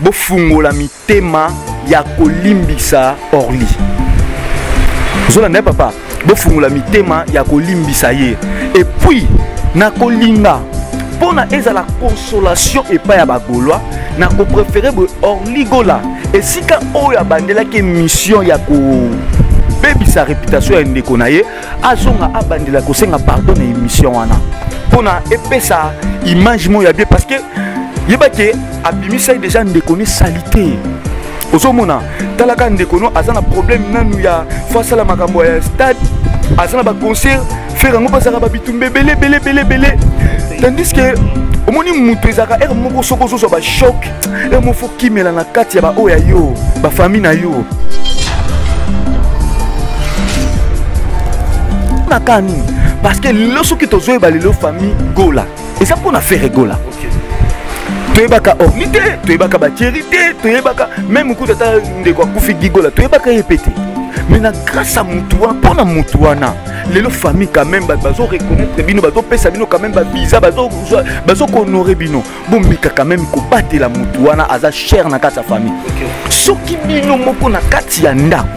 bofungola mitema ya kolimbisa orli ozolanda ye papa bofungola mitema ya kolimbisa ye epuis na kolinga mpo na ezala consolation epai ya bagaulois na koprefere boye orligola esika oyo abandelaki emission ya kobebisa reputation ya ndeko na ye azonga abandela kosenga pardon na émission wana mpona epesa image moko ya bien parce que yeba ke abimisaki déjà ndeko ne salite ozomona talaka ndeko no aza na problème nanu ya fo asala makambo ya stade aza na baconcert fere yango bazalaka babitumba ebele ebele ebele ebele tandis que omoni moto ezalaka ere moko soki ozozwa bachoc yo mofo kimela na kati ya baoyo ya yo bafami na yo na kaa nini parce que lelo soki tozoyeba lelo famille gola eza mpo na fere gola toyebaka orni te toyebaka batieri te toyebaka meme kutu ata ndeko akufi gigola toyebaka ye mpe te mais na grâce ya motu wana mpo na motu wana lelo famille quand même bato bazoreconnaitre bino bazopesa bino quand même babiza bazokonore bino bomeka quand même kobatela motu wana aza cher na kati ya famille soki bino moko na kati ya ndako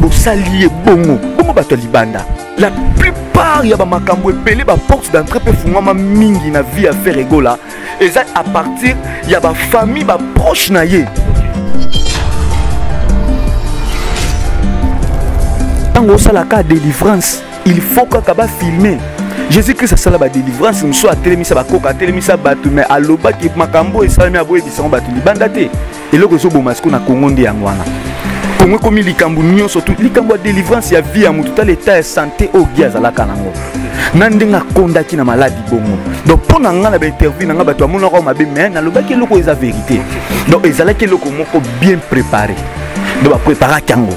bosali ye bongo bongo bato ya libanda la plupart ya bamakambo ebele baporte d'entrée mpe efungwama mingi na vie ya fere egola eza à partir ya bafamille baproche na ye ntango osalaka délivrance il faut kaka ba filmer jésus christ asala badelivrance mosusu atelemisa bakoka atelemisa bato mai alobaki makambo oyo esalami aboyebisa yango bato libanda te eloko ezoboma siko na kongo nde yango wana kongo ekomi likambo nyonso tu likambo ya delivrance ya vie ya moto tala eta ya sante oyo gi azalaka nango na ndenge akondaki na maladi bongo donc mpo na ngai na bainterview na ngai bato bamonaka mabe mai nalobaki eloko eza verité donc ezalaki eloko moko bien préparé donc bapreparaki yango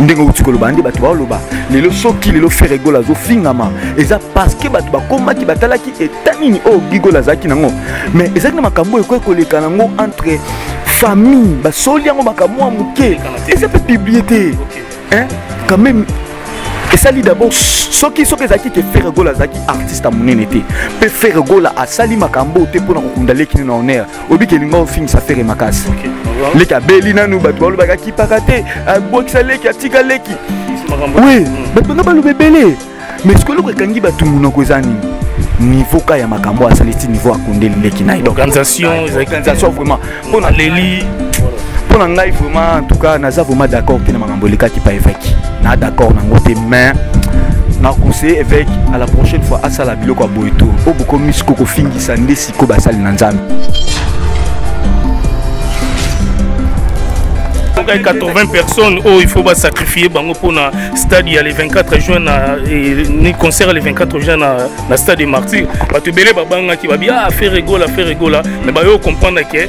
ndenge outi koloba nde bato baoloba lelo soki lelo fere gola azofingama eza parceke bato bakomaki batalaki eta nini oyo gigola azalaki nango mais ezalaki na makambo oyo ekoki koleka nango entre famille basoli yango makambo ya moke eza mpe publie te quand même esali dabord soki soki ezalaki ke fere gola azalaki artiste ya monene te mpe fere gola asali makambo te mpo na kokunda leki nini na honneur obiki elinga ofingisa fere makasi leki abeli nanu bato balobaka akipaka te abwakisa leki atika leki we hmm. bato banga baloba ebele mais sikoyo eloko ekangi bato monoko eza nini niveau ka ya makambo asali ti niveau akundeli leki na ye organisation vraiment mpo na leli mpo na ngai vraiment en tout cas naza vraiment d'accord te na makambo elekaki pa evaki na d'accord nango te mais na conseiller évêque à la prochaine fois asala biloko ya boye to oyo bokomi siko kofingisa nde ko basali na nzambe kaka 80 personnes oyo oh, il faut basacrifie bango mpona stade ya le 24 juin na ni concert le 24 juin na, na stade de martyr bato ebele babangaki babi ah affaire egola affaire egola mais bayo comprendre ke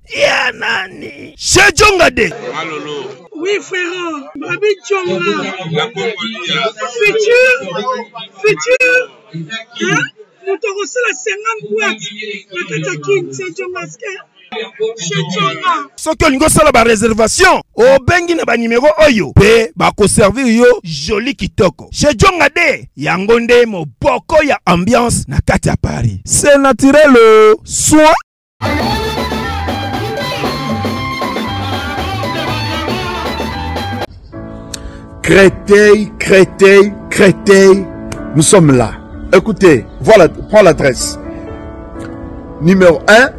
ya nani sejonga de malolo oui frère babi jonga la congolia futur futur hein moto akosala 50 boite na kati ya kin sejonga ske soki olingi osala bareservation obengi na banimero oyo mpe bakoservir yo joli kitoko shejonga de yango nde moboko ya ambiance na kati ya paris se naturel soin Créteil, Créteil, Créteil, nous sommes là. Écoutez, voilà, prends l'adresse. Numéro 1,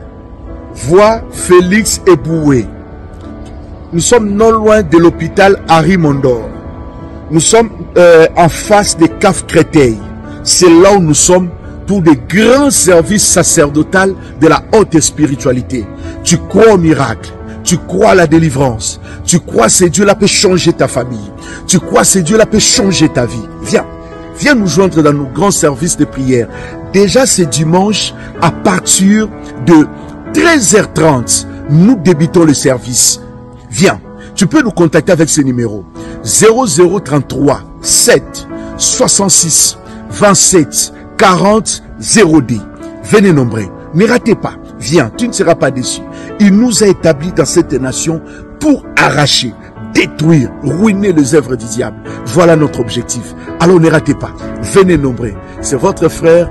Voix, Félix Eboué. Nous sommes non loin de l'hôpital Harry Mondor. Nous sommes euh, en face des caves Créteil. C'est là où nous sommes pour des grands services sacerdotales de la haute spiritualité. Tu crois au miracle, tu crois à la délivrance, tu crois que Dieu là peut changer ta famille, tu crois que Dieu là peut changer ta vie. Viens, viens nous joindre dans nos grands services de prière. Déjà c'est dimanche à partir de 13h30, nous débutons le service. Viens, tu peux nous contacter avec ce numéro 0033 7 66 27 40 0D. Venez nombrer. Ne ratez pas. Viens, tu ne seras pas déçu. Il nous a établis dans cette nation pour arracher, détruire, ruiner les œuvres du diable. Voilà notre objectif. Alors ne ratez pas. Venez nombrer. C'est votre frère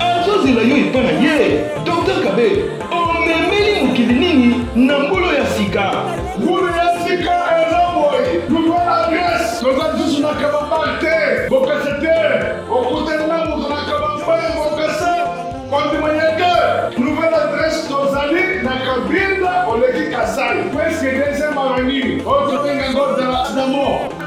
Azozela yo epa na ye. Docteur Kabe, omemeli mokili nini na mbolo ya sika? Mbolo ya sika eza boye. Luka adresse. Toza lisusu na kabambare te. Bokasa te. Okutani na moto na kabambare bokasa. Kondima ya te. Nouvelle adresse tozali na Kabinda oleki Kasai. Presque deuxième avenue. Oyo tobenga ngo Dallas d'Amour.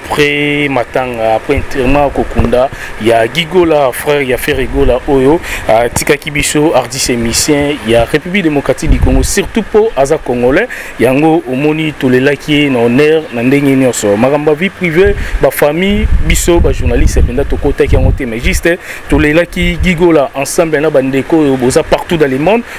après matanga après enterrement kokunda ya gigola frère ya ferre gola oyo atikaki ah, biso artiste émissien ya république démocratique du congo surtout mpo aza congolais yango omoni tolelaki ye na honneur na ndenge nyonso makambo ya vie privé bafamille biso bajournaliste mpenza tokotaki yango te mais juste tolelaki gigola ensemble na bandeko oyo boza partout dans le monde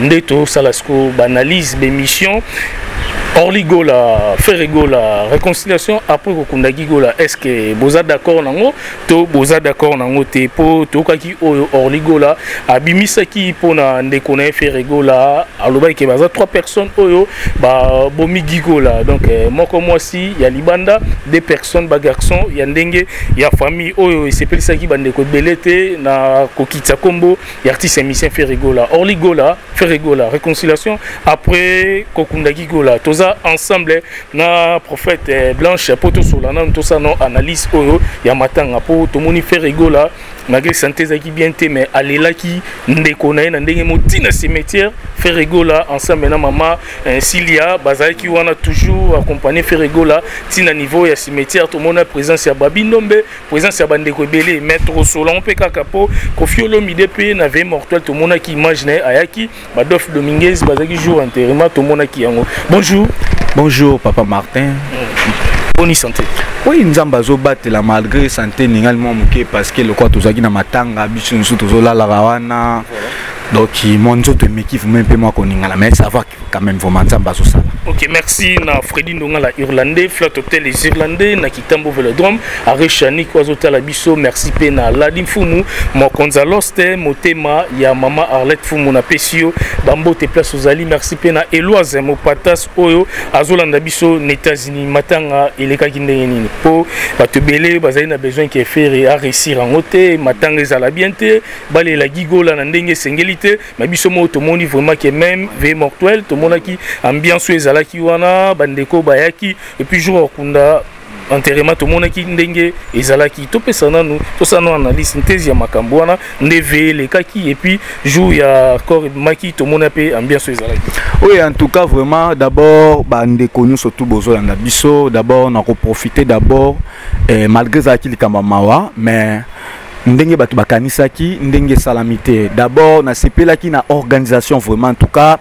nde tosala sikoyo baanalyse baémission orly gola ferre gola réconciliation après kokundaki gola est ce que boza d'accord nango to boza d'accord nango te mpo toyokaki oyo orly gola abimisaki mpo na ndeko na ye ferre gola alobaki ke baza trois personnes oyo babomi gigola donc eh, moko mwasi ya libanda deux personnes bagarçon ya ndenge ya famille oyo esepelisaki bandeko ebele te na kokitisa nkombo ya artiste ya misien ferre gola orly gola ferre gola réconciliation après kokundaki gola toza ensemble na prophète eh, blanche mpo tosola nanu tosala no analyse oyo ya matanga mpo tomoni ferre gola malgré sante ezalaki bien te mais alelaki ndeko na ye na ndenge mo ntina cimetière ferre gola ensemble na mama eh, silia bazalaki wana toujours accompagne ferre gola ntina niveau ya cimetière tomona présence ya babi ndombe présence ya bandeko ebele mais tokosolango mpe kaka mpo kofi olomide mpe na veille mortuel tomonaki image na ye ayaki badolphe dominguez bazalaki jour interima tomonaki yango bonjour bonjour papa martin mm. boni santé oyo nzambe azobatela malgré santé ningani mwa moke parce que lokola tozalaki na matanga biso mosusu tozolalaka wana donc mwa nzoto emeki vraimen mpe mwa koningana mais ça va quand même vraiment nzambe azosala ok merci na fredi ndonga la irlandais flat hotel les irlandais na Tambo Velodrome, Arish Yannick Wazotala Biso, merci pe na Ladim Fumu, Mokonza Loste, Motema ya Mama Arlette Fumu na Pesio, Bambo te place ozali, merci pe na Eloise Mopatas oyo azolanda biso na États-Unis matanga elekaki ndenge nini po bato ebele bazali na besoin ke Ferre a réussir yango te, matanga ezala bien te, balela gigola na ndenge esengeli te, mais biso moko tomoni vraiment ke même Ve Mortuel tomonaki ambiance oyo ezalaki wana, bandeko bayaki et puis jour akunda enterrement tomonaki ndenge ezalaki topesa nanu tosala nanu analyse ntezi ya makambo wana nde veye elekaki epuis jour ya corps ebimaki tomona mpe ambiance oyo ezalaki oyo en tout cas vraiment d'abord bandeko nyonso tu bozolanda biso d'abord na koprofite d'abord eh, malgré ezalaki likambo ya mawa mais ndenge bato bakanisaki ndenge esalami te d'abord nasepelaki na organisation vraiment en tout cas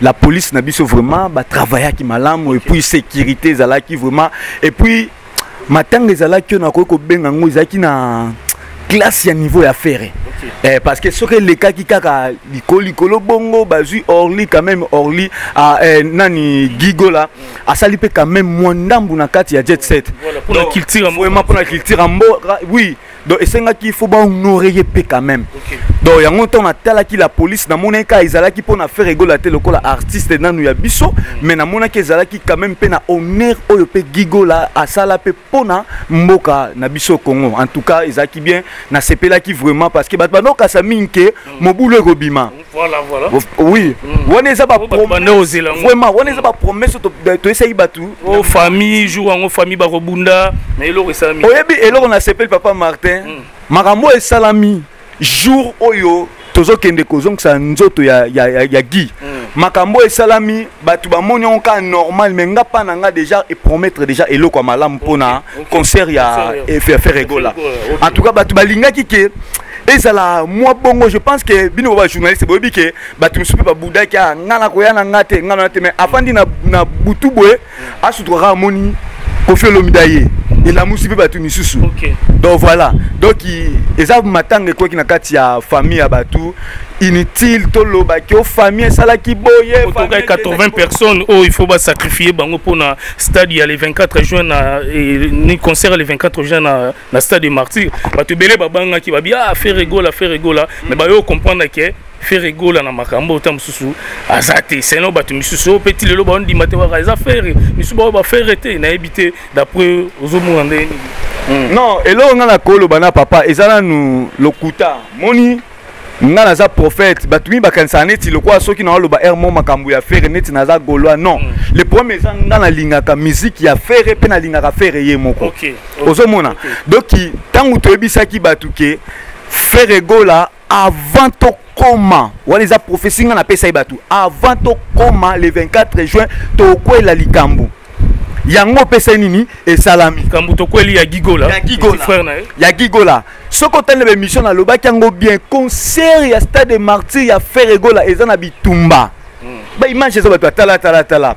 la police na biso vraiment ba travaillaki malamu et puis sécurité ezalaki vraiment et puis matanga ezalaki oyo nakoki kobenga yango ezalaki na classe ya niveau ya ferre okay. eh, parce que soki elekaki kaka likolo likolo bongo bazwi orly quand même orly ah, eh, nani gigola mm. asali mpe quand même mwa ndambu na kati ya jet set voilà, pour donc, la culture vraiment pour la culture mboka oui donc esengaki faut ba honore ye mpe quand même okay. donc yango ntango natalaki la police namonaki kaka ezalaki mpo na faire egola te lokola artiste nanu ya biso mm. mais namonaki ezalaki quand même mpe na honneur oyo mpe gigola asala mpe mpo na mboka na biso congo en tout cas ezalaki bien nasepelaki vraiment parce que bato bandokasa mingi ke mm. mobulu ekobima okay. Voilà, voilà. Oui. Mm. Wana eza ba promesse. Vraiment, wana eza ba promesse to to essayi batu. Oh famille, jour en famille ba kobunda, mais eloko esalami. Oyebi eloko na sepel papa Martin. Mm. Makambo esalami jour oyo tozokende kozongisa nzoto ya, ya, ya, ya gi mm. makambo esalami bato bamoni yango kaka normal mais nga mpa na nga déjà epromettre déjà eloko ya malamu mpona concert ya ferre egola en tout cas bato balingaki ke ezala mwa bongo je pense que bino ba journaliste boyebi ke bato mosusu mpe babudaki a ah, nga nakoya na nga te nga na te mais afandi na, na butu boye asutuka kaka amoni kofi olomida ye elamusi mpe bato misusu donc voilà donc eza matanga ekweki na kati ya famille ya bato inutile tolobaki o famille esalaki boye otokai 80 personnes oyo oh, il faut basacrifie bango mpona stade ya le 24 juin na eh, ni concert le 24 juin na, na stade de martyr bato ebele babangaki babi ah ferre gola ferre gola mais bayo comprendre ke ferre gola na makambo ota mosusu aza te seno bato misusu oyo mpe ti lelo baondima te waka eza ferre misusu baoyo baferre te nayebi te d'après ozomona ndenge nini hmm. non eloko ngai nakoloba na papa eza nanu lokuta moni nga naza prophète bato mingi bakanisaka neti lokola soki naoloba hermo makambo ya fere neti naza golois non mm. le problème eza nga nalingaka miziki ya fere mpe nalingaka fere ye moko okay. okay. ozomona okay. donki ntango toyebisaki bato ke fere gola avant tokoma wana eza prophesie nga napesa ye bato avant tokoma le 24 juin tokwela likambo yango opesa nini esalami likambo tokweli ya gigola ya gigola frère na ye ya gigola soki otali na baémission nalobaki yango bien concert ya stade de martyr ya ferre egola eza na bitumba hmm. baimage eza bato ya talatala tala, tala.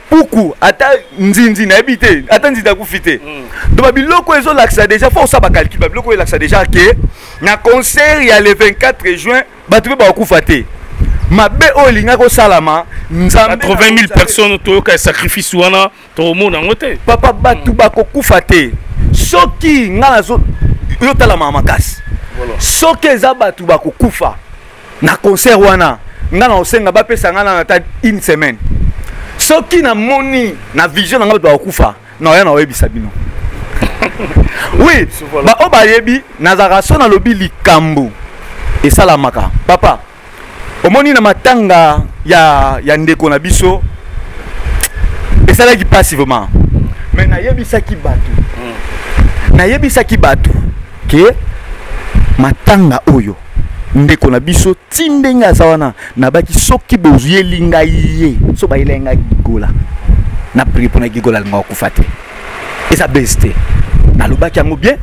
puku ata nzinzi nayebi te ata nzinzi akufi te mm. donc babiloko ezolakisa déjà fo osala bacalcul babiloko oyo elakisa déjà ke na concert ya le 24 juin bato mpe bakokufa te mabe oyo elingaki osalama nzambe 80 000 personnes toyoka sacrifice wana tokomona yango te papa bato mm. bakokufa te soki ngai nazo yotalamaka makasi soki eza bato bakokufa na concert wana nga na osenga bapesa nga na ata une semaine soki namoni na vision na nga bato bakokufa naoya na oyebisa bino oui baoyo bayebi nazalaka so nalobi likambo esalamaka papa omoni na matanga ya, ya ndeko na biso esalaki mpasi vraiment mais nayebisaki bato hmm. nayebisaki bato ke matanga oyo ndeko na biso ti ndenge aza wana nabaki soki bozuyeli ngai ye so bayelai ngai gigola na prie mpona gigola alinga kokufa te eza base te nalobaki yango bien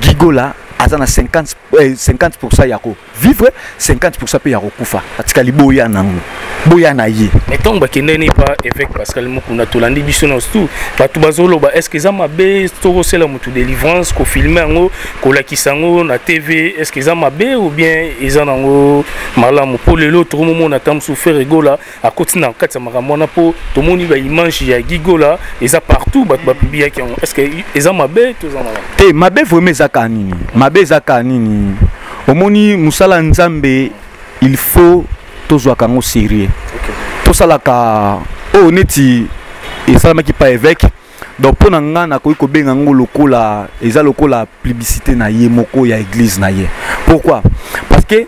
gigola aza na 50, eh, 50 ya kovivre 50 mpe ya kokufa atikali boya nango boya na ye mais ntango bakendaki ne pa évêque pascal mokuna tolandi biso na surtout bato bazoloba est ce que eza mabe tokosela motu délivrance kofilme yango kolakisa yango na tv est ce que eza mabe ou bien eza nango malamu mpo lelo tokomomona ata mosusu fere egola akoti na kati ya makambo wana mpo tomoni baimage ya gigola eza partout bato bapibiyaki yango est ce que eza mabe to eza malamu te mabe vraimen eza kaa nini mabe eza kaa nini omoni mosala nzambe il faut tozwaka yango serieux tosalaka oyo oh, neti esalamaki pa évêque donc mpo na ngai nakoki kobenga yango lokola eza lokola publicité na ye moko ya église na ye pourquoi parce que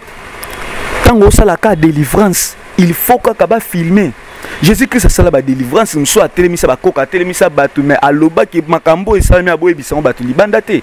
ntango osalaka délivrance il faut kaka bafilme jésus christ asala badelivrance mosusu atelemisa bakoka atelemisa bato me alobaki makambo oyo esalami aboyebisa yango bato libanda te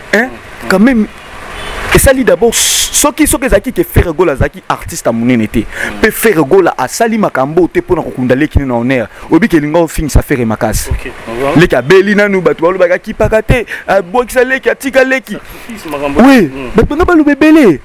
hein quand même esali d'abord soki soki ezalaki ke ferre gola azalaki artiste ya monene te mpe ferre gola asali makambo te mpo na kokunda leki nini na honneur oyebi ke elinga ofingisa ferre makasi leki abeli nanu bato balobaka akipaka te abwakisa leki atika leki oui bato banga baloba ebele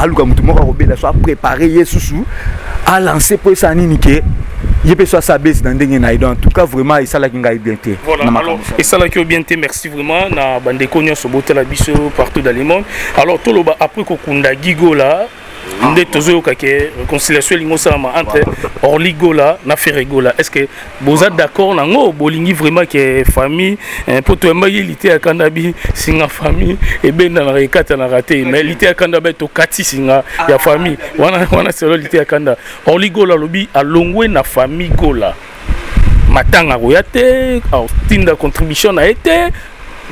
aluka motu moko akobela so aprépare ye susu alanse mpo esala nini ke ye mpe so asala base na ndenge na ye donc en tout cas vraiment esalaki ngai bien te esalaki yo bien te merci vraiment na bandeko nyonso botala biso partout dans le monde alors toloba après kokunda gigola nde tozoyoka ke réconciliation elingi osalama entre orligola na ferregola est ce que boza d'accord na ngo bolingi vraiment ke famille eh, mpo toyambaki lite ya kanda bi singa famille ebendanaka ekatanaka te mais lite ya kanda be tokati singa ya famille wana wana selo lite ya kanda orli gola alobi alongwe na famille gola matanga akoya te atinda contribution na ye te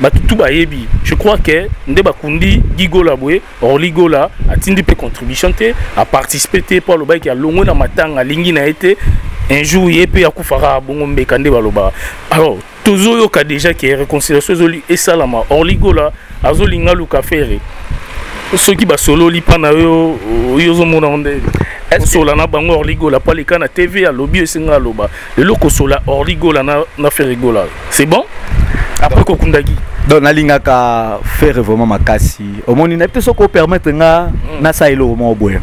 bato tu bayebi je crois ke nde bakundi gigola boye Orly Gola atindi pe contribution te, a participer te po alobaki ya longwe na matanga lingi na été un jour ye pe akufaka bongo mbeka nde baloba. Alors tozoyoka déjà que réconciliation ezoli esalama Orly Gola azolinga luka ferre soki basololi mpa na yo yo ozomona nde osola na bango orligola mpo aleka na tv alobi esenga aloba lelo kosola orly gola na, na ferre gola c'est bon après kokundaki donc nalingaka ferre vraiment makasi omoni nayebi te soki opermettre nga mm. nasala eloko moko boye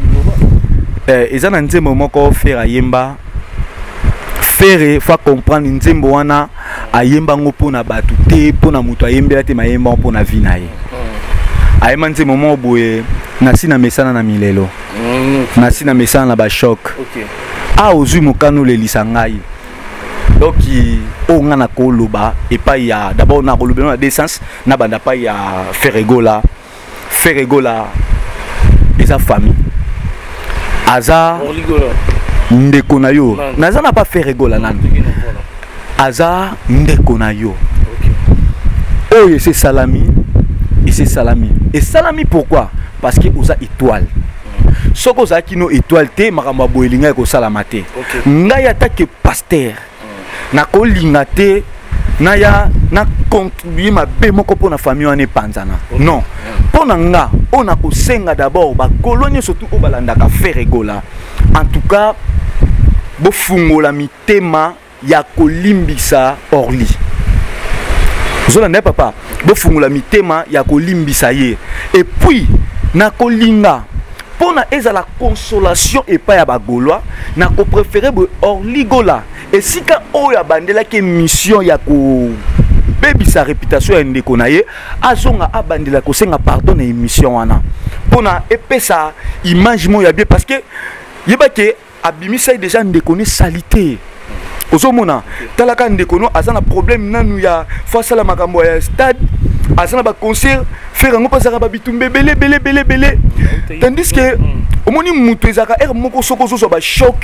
eh, eza na nzembo moko ferre ayemba ferre fa comprendre nzembo wana ayemba yango mpo na bato te mpo na moto ayembela te mayemba yango mpo na vi na ye mm. ayemba nzembo moko boye nasi na mesana na milelo mm. nasi na mesana na bashoke okay. a ah, ozui mokano olelisa ngai donc oyo ngai nakoloba epai ya d'abord nakolobela na descence na banda epai ya ferregola ferregola eza famille aza ndeko na yo naza na pa ferregola nanu aza ndeko na yo oyo ese salami ese salami esalami pourquoi parce que oza étoile soki ozalaki no étoile te makambo ya boye elinga ekosalama te ngai atake paster nakolinga te naya na contribue mabe moko mpo na famille wana epanzana non mpo na nga oyo nakosenga d'abord bakolo nyonso tu oyo balandaka fere egola en tout cas bofungola mitema ya kolimbisa orly ozolanda ye papa bofungola mitema ya kolimbisa ye epuis na kolinga mpo na ezala consolation epai ya bagaulois na koprefere boye orly gola esika oyo abandelaki emission ya ko kobebisa reputation ya ndeko na ye azonga abandela kosenga pardon na émission wana mpona epesa image moko ya bien parce que yeba ke abimisaki deja ndeko ne salite ozomona talaka ndeko no aza na problème nanu ya fo asala makambo ya stade aza na baconcert fere yango mpe azalaka babitumba ebele ebele ebele ebele tandis que hmm. omoni moto ezalaka ere moko soki ozozwa bachoc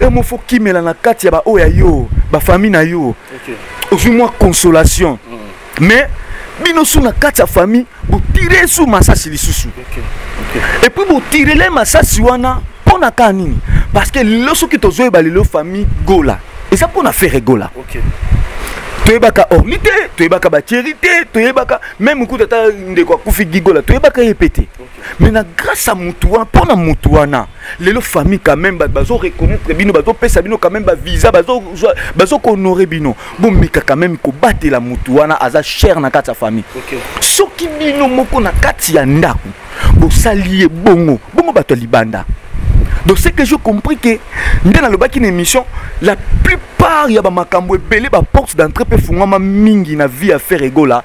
ere moko fo kimela na kati ya baoyo ya yo bafamille na yo ozwi mwa consolation mm. mais bino su na kati ya famille botire su masasi lisusu epuis botirele masasi wana mpo na kaa nini parce que lelo soki tozoyeba lelo famille gola eza mpo na fere gola okay. toyebaka orli te toyebaka batieri te toyebaka meme kuta ata ndeko akufi gigola toyebaka ye mpe te okay. mais na grâce ya motu wana mpo na motu wana lelo famille quand même bazo reconnaître bino bazopesa bino quand même bavisa bazokohonore bino bomeka quand même kobatela motu wana aza cher na kati ya famille okay. soki bino moko na kati ya ndako bosali ye bongo bongo bato ya libanda donc ce que je compris ke nde nalobaki na émission la plupart ya bamakambo ebele baporte d'entrée mpe efungwama mingi na vie ya ferre egola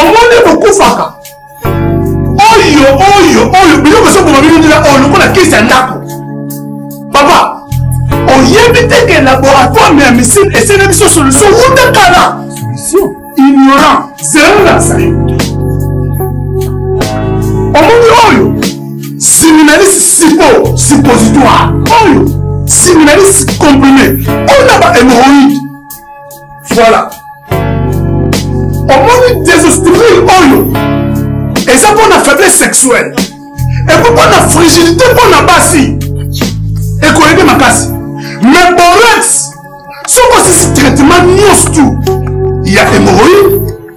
omoni bokufaka oyo oyo oyo biloko ezoboma bino nzela oyo lokola kisi ya ndako papa oyebi te ke laboratoire ya misine esene biso solution wuta kala solution ignorant zero na zali omoni oyo siminalisi sipo suppositoire oyo siminalisi comprime oyo na ba hémorroïde voilà omoni désesprit oyo eza mpo na faiblesse sexuelle eko mpo na frigidité mpo na basi ekoyede makasi mais borex soki osisi traitement nyonso tu ya hémorroïde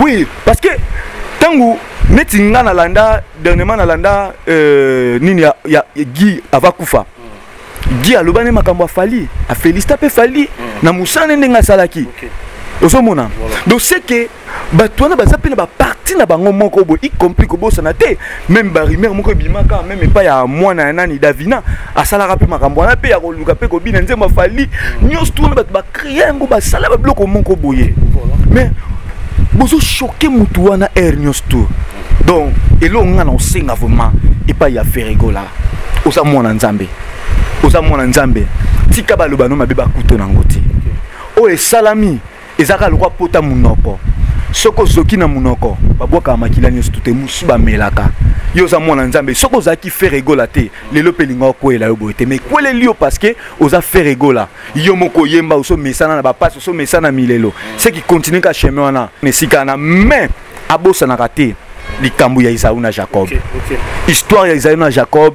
oui parce que ntango neti nga nalanda dernièrement nalanda euh, nini ya, ya, ya guy avakufa guy aloba nde makambo afali afelista mpe fali mm. na mosala nde ndenge asalaki okay. ozomona voilà. donc seke bato wana baza mpe na baparti na bango moko boye y compris kobosana te meme barumeur moko ebimaka meme epai ya mwana ya nani davina asalaka mpe makambo wana mpe ya koluka mpe kobina nzembo afali nyonso tu wana bato bacrea yango basala babiloko moko boye mais bozochoke motu wana aire nyonso tu donc eloko ngai na osenga vraiment epai ya feregola oza mwana nzambe oza mwana nzambe tika baloba no mabe bakuto na yango te oyo esalami eza kaka lokola pota munoko soki ozoki na munoko babwakaka makila nyonso tute mosusu bamelaka yo oza mwana nzambe soki ozalaki fere egola te lelo mpe elinga okweyela yo boye te mai ekweleli yo parceke oza fere egola yo moko oyemba osomesana na bapasi osomesana na milelo seki continue ka chemin wana na esika wana mai abosanaka te likambo ya Isaú na Jacob. Okay, okay. Histoire ya Isaú na Jacob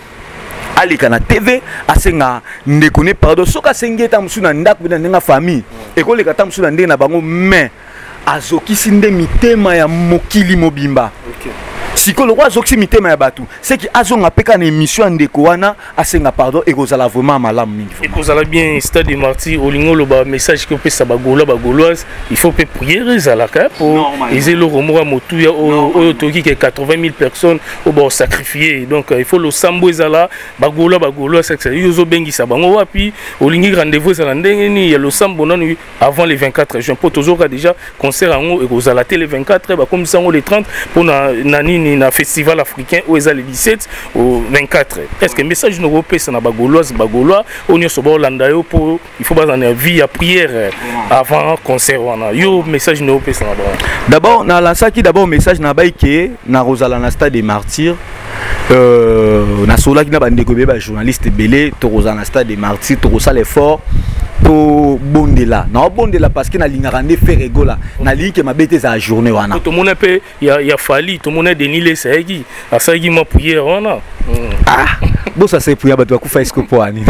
aleka na tv asenga ndeko ne pardon soki asengi ata mosusu na ndako na ndenge ya famille ekoleka ata mosusu na ndenge na bango mais azokisi nde mitema ya mokili mobimba okay. sikoyo lokola azokisi mitema ya bato seki azonga mpe kaka na émission ya ndeko wana asenga pardon ekozala vraiment malamu mingi ekozala bien stade de marti olingi oloba message ki opesa bagaulois bagauloise il faut mpe priere ezalaka mpo eza eloko moko ya motuya oyo toyoki ke 80 000 personnes po ba sacrifier donc il faut losambo ezala bagolo bagolo sexe yo zo bengisa bango wapi olingi rendez-vous ezala ndenge ni ya losambo nanu avant le 24 juin po tozoka déjà concert yango ekozala te le 24 bakomisa yango le 30 po na na nini na festival africain oyo eza le 17 au 24 est ce que message nokopesa na bagoloise bagolois oyo nyonso baolanda yo po il faut bazala na vie ya prière euh, avant concert wana yo message na opesa na bango d'abord nalansaki d'abord message na bai ke nakozala na stade de martyr euh, nasololaki na bandeko ebele bajournaliste ebele tokozala na stade de martyr tokosala effort tobondela naobondela parce que nalingaka nde ferre egola nalingi ke mabe te ezala journée wana tomona mpe ya, ya fali tomona denis lesa ayaki asalaki mwa priere wana mm. ah, boso asepuya bato bakufa eske mpo ani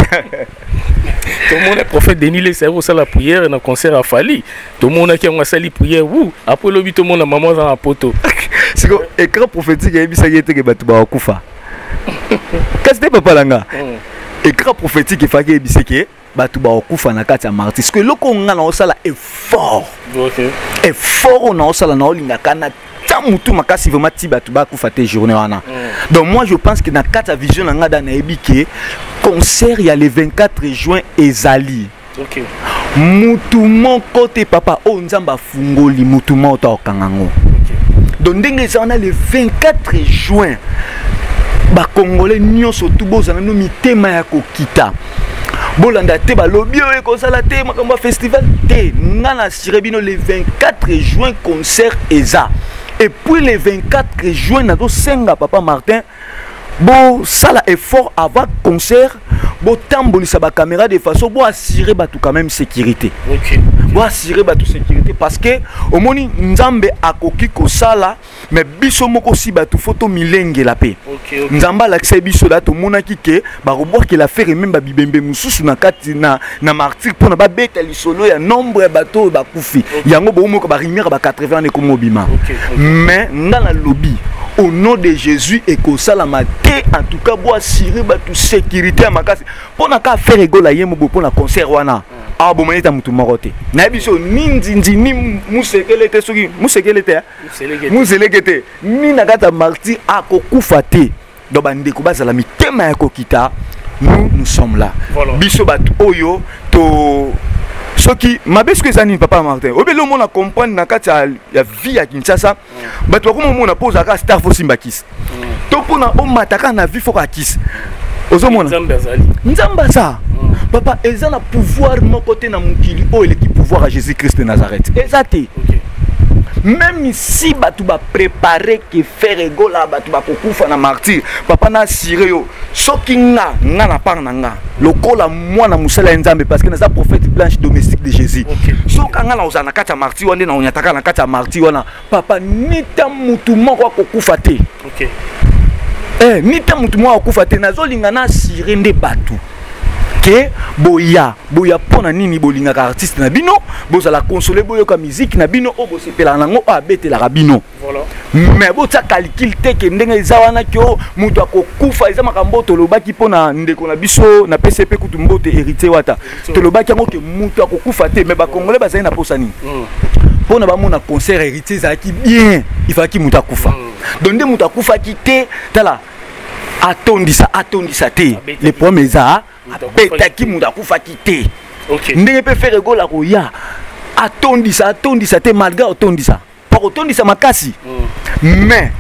tomona prophète denis lesa ayaki kosala priere na concert ya fali tomonaki yango asali priere u apres lobi tomona mama aza na poto siko écran prophétique ayebisaki ye teke bato bakufa kasi nde papa na nga mm. écran prophétique efaki eyebiseke bato bakokufa na kati ya marti siko eloko oyo ngai naosala effort effort oyo naosala naolingaka na ta motu makasi vraiment ti bato bakufa te journée wana mm. donc moi je pense que na kati ya vision na ngai da nayebi ke concert ya le 24 juin ezali okay. mutu moko te papa oyo oh, nzambe fungoli mutu moko to akokanga yango donc ndenge eza wana le 24 juin bakongole nyonso tu bozala no mitema ya kokita bolanda te balobi oyo ekozala te makambo ya festival te nga na asire bino le 24 juin concert eza epuis le 24 juin nazosenga papa martin bosala effort avant concert botambolisa bacaméra de façon boassure bato quand même sécurité boassure bato sécurité parce que omoni nzambe akoki kosala mais biso moko si bato fo tomilengela mpe nzambe alakisa biso da tomonaki ke bakobwakela fere meme babibembe mosusu na kati na na martyr mpona babeta lisolo ya nombre ya bato oyo bakufi yango boumoko barimiaka ba 80 wana ekomi obima mais nga nalobi au nom de jésus ekosalama te en tout cas boasire bato sécurité ya makasi mpo na ka affaire egola ye mobo mpo na concert wana awa bomoni ete motu moko te nayebi so ni nzinzi ni musekele te soki musekele te muzeleke te ni na kati ya martyr akokufa te donc bandeko bazala mitema ya kokita nous nous sommes là voilà. biso bato oyo to soki mabe soki eza nini papa martin obele omona comprendre na kati ya vie ya kinshasa bato bakoma omona mpo ozalaka star fosimba kisi mm. to mpona omataka na vie foka kisi ozomona nzambe aza mm. papa eza na pouvoir moko te na mokili oyo eleki pouvoir ya jésus christ de nazareth eza te okay. même si bato baprépare ke Ferre Gola bato bakokufa na martyr papa na asire yo soki nga nga na part na nga lokola mwana mosala ya nzambe parce que naza prophète blanche domestique de jésus okay. soki nga na ozala na kati ya martyr wana nde na onyataka na kati ya martyr wana papa nita motu moko akokufa te okay. eh, nita motu moko akokufa te nazolinga na asire nde bato ke boya boya mpo na nini bolingaka artiste na bino bozala konsole boyoka miziki na bino oyo bosepelaka nango oyo abetelaka bino mais botia calcule te ke ndenge eza wana kio moto akokufa eza makambo oyo tolobaki mpo na ndeko na biso na pcp kutu mbote héritier wata tolobaki yango ke moto akokufa te mais bacongolais bazali na mposa nini mm. mpo na bamona concert héritier ezalaki bien ifalaki moto akufa mm. donc nde moto akufaki te tala atondisa atondisa te le problème eza abetaki moto akufaki te ndenge mpe ferre gola koya atondisa atondisa te malgré otondisa bakotondisa makasi mm. mais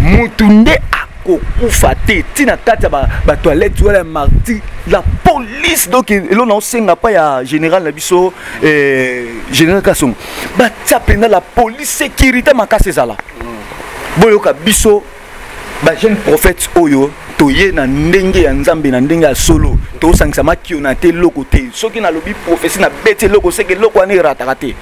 mutu nde akokufa te ntina kati ya batoilette wala ya marti la police donc elo na osenga mpa ya général na biso eh, général kasongo batia mpenza la police sécurité makasi ezala mm. boyoka biso ba jeune prophète oyo toye na ndenge ya nzambe na ndenge ya solo tosangisa makiona te eloko te soki nalobi profesi na beti eloko seke eloko wana erataka te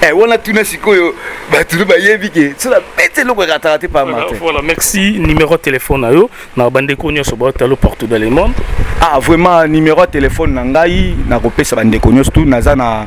eh, wana tuna sikoyo batulu bayebi ke so na beti eloko erataka te pa mate voilà merci numéro téléphone na yo na bandeko nyonso baotalo partout dans le monde ah vraiment numéro ya telefone na ngai nakopesa bandeko nyonso tu naza na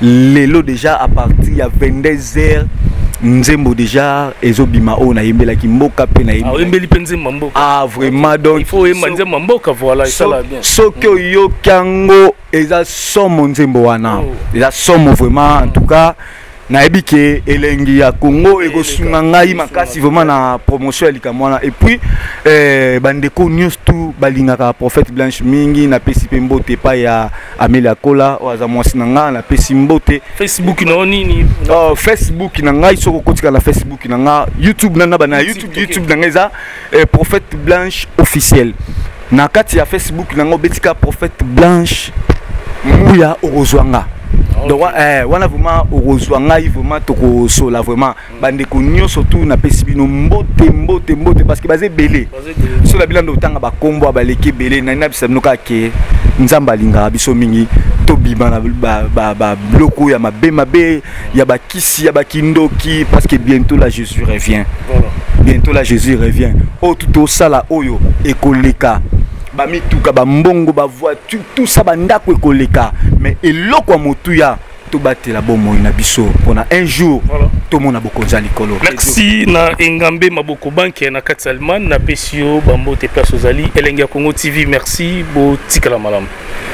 lelo deja à partir ya 22 heures nzembo deja ezobima oyo nayembelaki mboka mpe nayembeli mpe nzembo ya mboka ah vraiment donc il faut oyemba nzembo ya mboka voilà esala bien soki oyoki yango eza somo nzembo wana oh. eza somo vraiment en tout cas nayebi ke elengi ya congo ekosunga ngai makasi vraiment na promotion ya likambo wana epuis eh, bandeko nyonso tu balingaka prophète blanche mingi napesi mpe mbote epai ya ameli akola oyo aza mwasi na ngai napesi mbote facebook na yo nini oh, facebook na ngai soki okotika na facebook na ngai youtube na naba na youtube youtube na ngai eza eh, prophète blanche officiel na kati ya facebook na ngai obetika prophète blanche mbuya okozwa ngai donc eh, wana vraiment okozwa ngai vraiment tokosola vraiment bandeko nyonso tu napesi bino mbote mbote mbote parceke baza ebele so na bilanda otanga bakombo ya baleki ebele nani nabisa bino kaka ke nzambe alingaka biso mingi tobima na babiloko oyo ya mabe mabe ya bakisi ya bakindoki parceke bientôt la jésus revient bientôt la jésus revient oyo oh, tutu osala oyo ekoleka bamituka bambongo bavoiture tout ça bandako ekoleka mais eloko ya motuya tobatela bomoi na biso mpona un jour voilà. tomona bokonzi ya likolo merci na engambe maboko banke na kati allemagne napesi yo bambote place ozali elenge ya congo tv merci botikala malamu